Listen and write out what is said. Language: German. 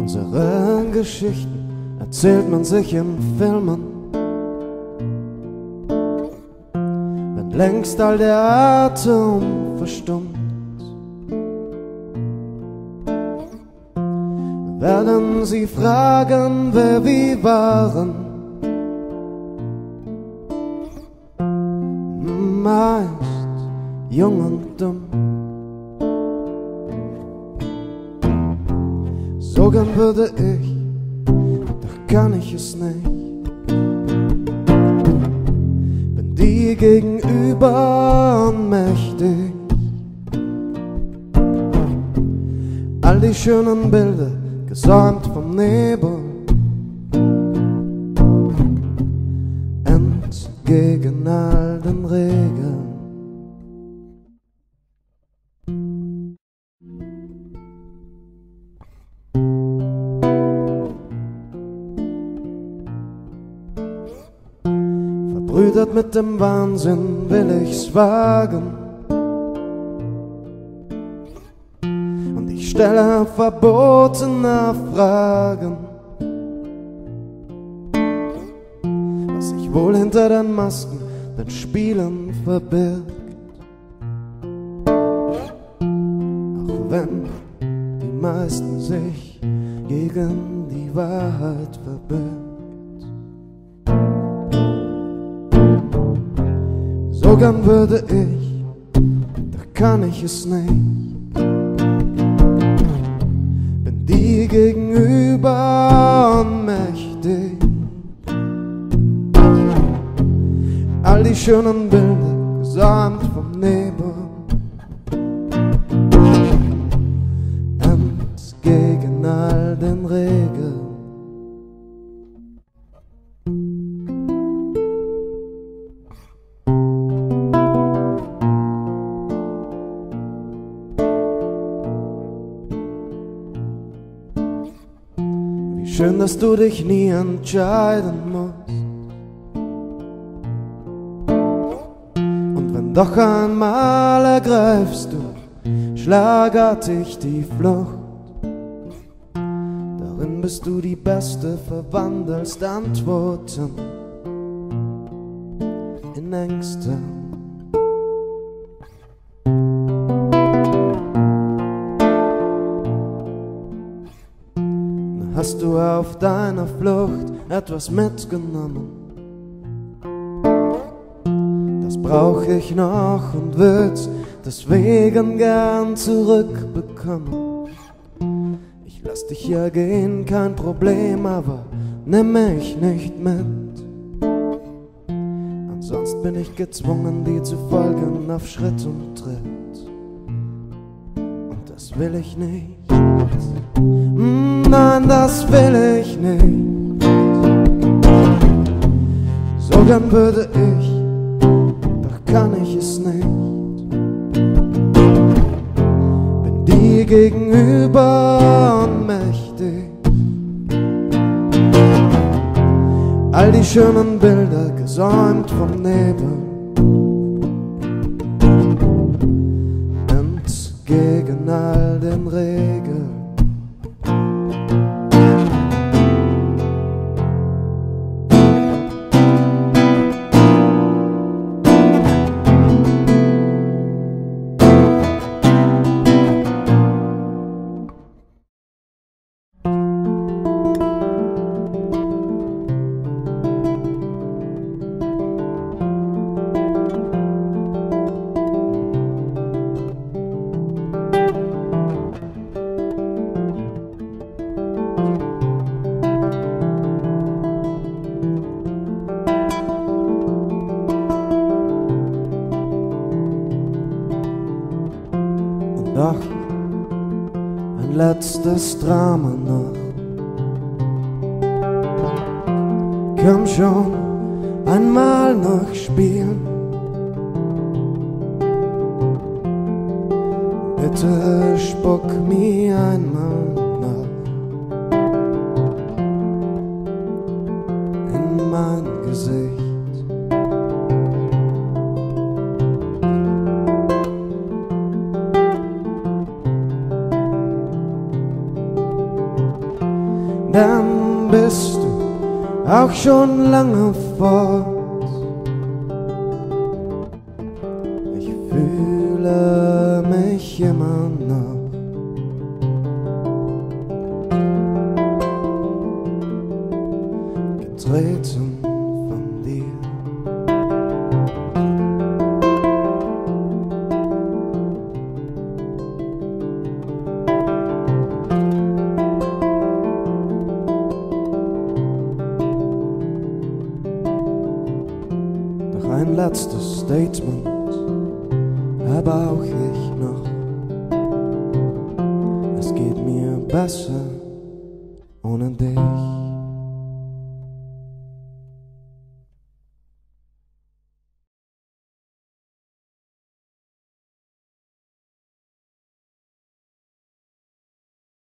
Unsere Geschichten erzählt man sich in Filmen. Wenn längst all der Atem verstummt, werden sie fragen, wer wir waren. Meist jung und dumm. So gern würde ich, doch kann ich es nicht. Bin dir gegenüber mächtig. All die schönen Bilder, gesäumt vom Nebel. Verbrüdert mit dem Wahnsinn will ich's wagen. Und ich stelle verbotene Fragen. Was sich wohl hinter den Masken, den Spielen verbirgt. Auch wenn die meisten sich gegen die Wahrheit verbirgt. So gern würde ich, doch kann ich es nicht. Bin dir gegenüber mächtig. All die schönen Bilder gesäumt schön, dass du dich nie entscheiden musst. Und wenn doch einmal ergreifst du schlagartig die Flucht. Darin bist du die Beste, verwandelst Antworten in Ängste. Hast du auf deiner Flucht etwas mitgenommen? Das brauch ich noch und würd's deswegen gern zurückbekommen. Ich lass dich ja gehen, kein Problem, aber nimm mich nicht mit. Ansonsten bin ich gezwungen, dir zu folgen auf Schritt und Tritt. Und das will ich nicht. Nein, das will ich nicht. So gern würde ich, doch kann ich es nicht. Bin dir gegenüber mächtig. All die schönen Bilder gesäumt vom Nebel. Letztes Drama noch. Komm schon, einmal noch spielen. Bitte spuck mir einmal nach in mein Gesicht. Dann bist du auch schon lange fort. Ich fühle mich immer Ein letztes Statement aber auch ich noch. Es geht mir besser ohne dich.